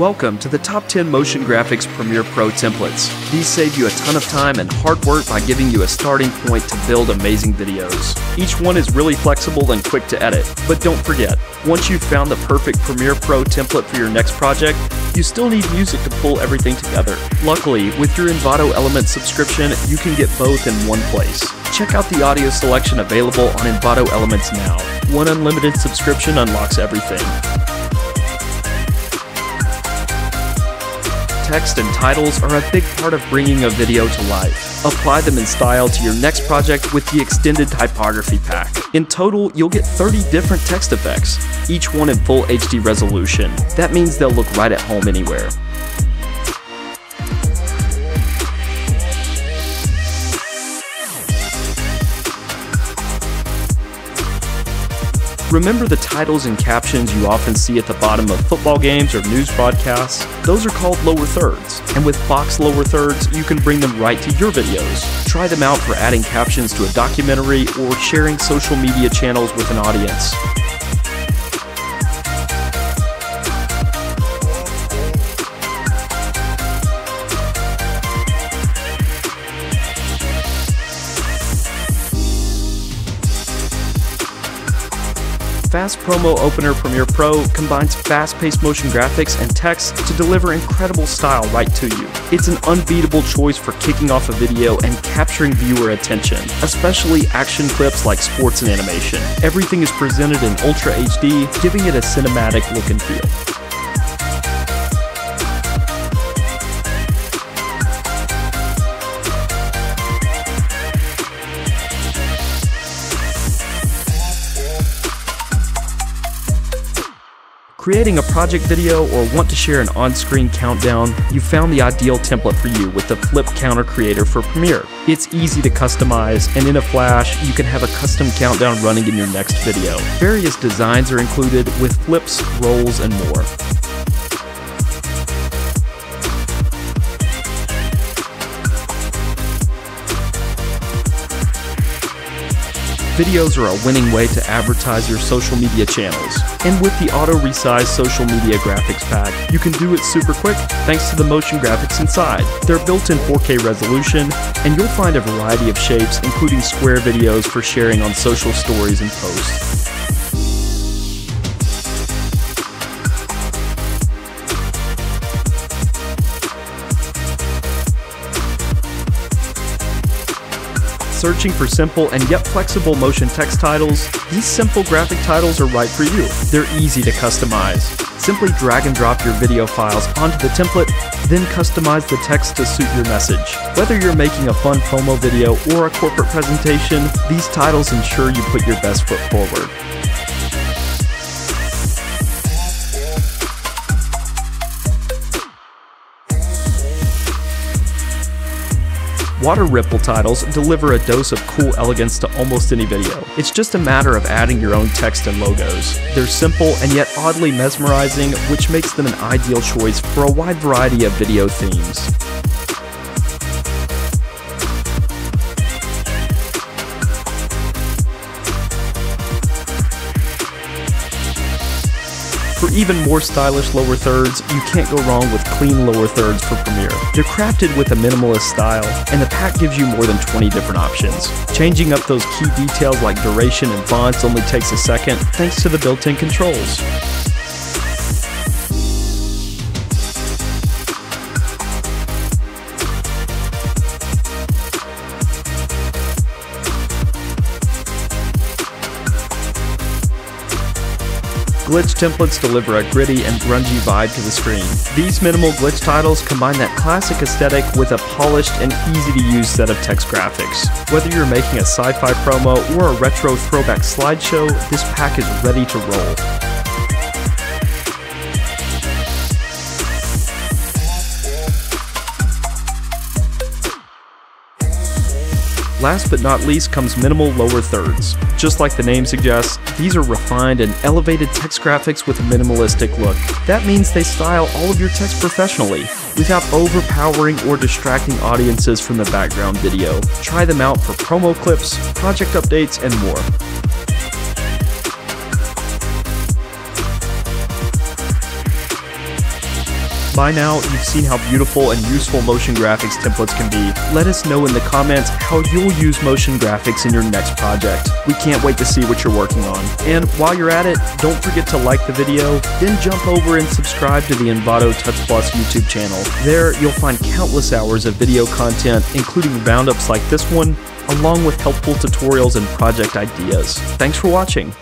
Welcome to the top 10 motion graphics Premiere Pro templates. These save you a ton of time and hard work by giving you a starting point to build amazing videos. Each one is really flexible and quick to edit, but don't forget, once you've found the perfect Premiere Pro template for your next project, you still need music to pull everything together. Luckily, with your Envato Elements subscription, you can get both in one place. Check out the audio selection available on Envato Elements now. One unlimited subscription unlocks everything. Text and titles are a big part of bringing a video to life. Apply them in style to your next project with the extended typography pack. In total, you'll get 30 different text effects, each one in full HD resolution. That means they'll look right at home anywhere. Remember the titles and captions you often see at the bottom of football games or news broadcasts? Those are called lower thirds. And with Fox lower thirds, you can bring them right to your videos. Try them out for adding captions to a documentary or sharing social media channels with an audience. Fast Promo Opener Premiere Pro combines fast-paced motion graphics and text to deliver incredible style right to you. It's an unbeatable choice for kicking off a video and capturing viewer attention, especially action clips like sports and animation. Everything is presented in Ultra HD, giving it a cinematic look and feel. Creating a project video or want to share an on-screen countdown, you've found the ideal template for you with the Flip Counter Creator for Premiere. It's easy to customize, and in a flash, you can have a custom countdown running in your next video. Various designs are included with flips, rolls, and more. Videos are a winning way to advertise your social media channels. And with the auto resize social media graphics pack, you can do it super quick thanks to the motion graphics inside. They're built in 4K resolution, and you'll find a variety of shapes, including square videos for sharing on social stories and posts. Searching for simple and yet flexible motion text titles, these simple graphic titles are right for you. They're easy to customize. Simply drag and drop your video files onto the template, then customize the text to suit your message. Whether you're making a fun promo video or a corporate presentation, these titles ensure you put your best foot forward. Water Ripple titles deliver a dose of cool elegance to almost any video. It's just a matter of adding your own text and logos. They're simple and yet oddly mesmerizing, which makes them an ideal choice for a wide variety of video themes. Even more stylish lower thirds, you can't go wrong with clean lower thirds for Premiere. They're crafted with a minimalist style, and the pack gives you more than 20 different options. Changing up those key details like duration and fonts only takes a second thanks to the built-in controls. Glitch templates deliver a gritty and grungy vibe to the screen. These minimal glitch titles combine that classic aesthetic with a polished and easy to use set of text graphics. Whether you're making a sci-fi promo or a retro throwback slideshow, this pack is ready to roll. Last but not least comes minimal lower thirds. Just like the name suggests, these are refined and elevated text graphics with a minimalistic look. That means they style all of your text professionally, without overpowering or distracting audiences from the background video. Try them out for promo clips, project updates, and more. By now, you've seen how beautiful and useful motion graphics templates can be. Let us know in the comments how you'll use motion graphics in your next project. We can't wait to see what you're working on. And while you're at it, don't forget to like the video, then jump over and subscribe to the Envato Tuts Plus YouTube channel. There, you'll find countless hours of video content, including roundups like this one, along with helpful tutorials and project ideas. Thanks for watching.